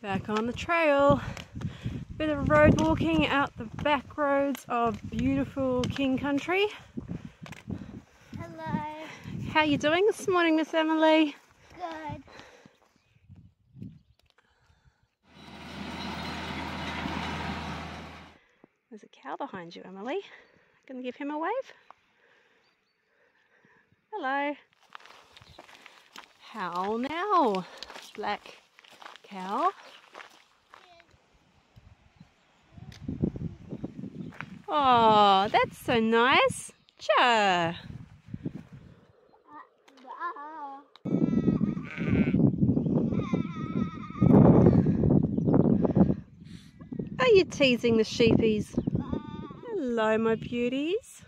Back on the trail. Bit of road walking out the back roads of beautiful King Country. Hello. How you doing this morning, Miss Emilie? Good. There's a cow behind you, Emilie. Gonna give him a wave? Hello. How now, black cow? Oh, that's so nice. Cha. Are you teasing the sheepies? Hello, my beauties.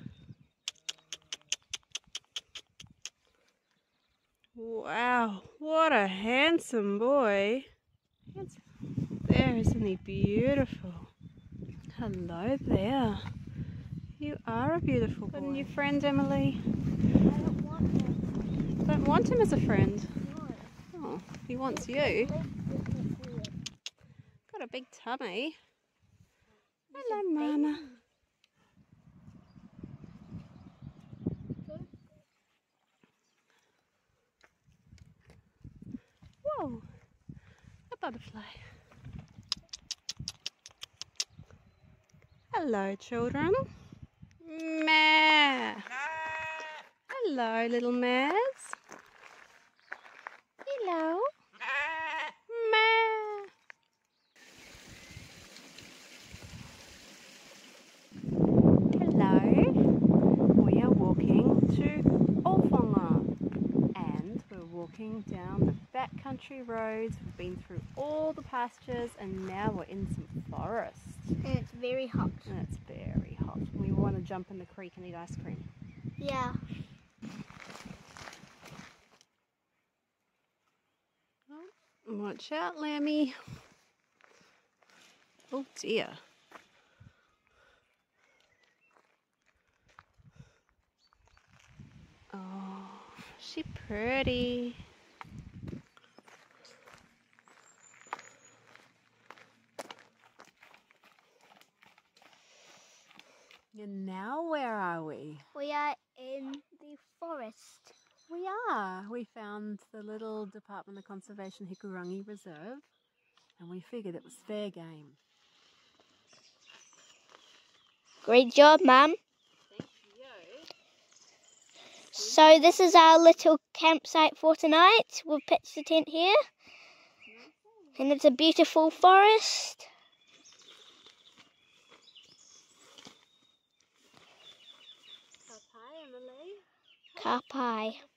Wow, what a handsome boy. There, isn't he beautiful? Hello there. You are a beautiful boy. Got a new friend, Emilie. I don't want. Don't want him as a friend. No. Oh, he wants you. Legs isn't good. Got a big tummy. Hello, Mama. Whoa, a butterfly. Hello, children. Meh. Hello, little mares. Hello. Meh. Hello. We are walking to Ōwhanga and we're walking down the backcountry roads. We've been through all the pastures and now we're in some forest. And it's very hot. And it's very hot. We want to jump in the creek and eat ice cream. Yeah. Watch out, Lammy. Oh dear. Oh, she pretty. And now where are we? We are in the forest. We are. We found the little Department of Conservation Hikurangi Reserve and we figured it was fair game. Great job, Mum. Thank you. So this is our little campsite for tonight. We'll pitch the tent here. And it's a beautiful forest. Hi, Emilie. Kapai.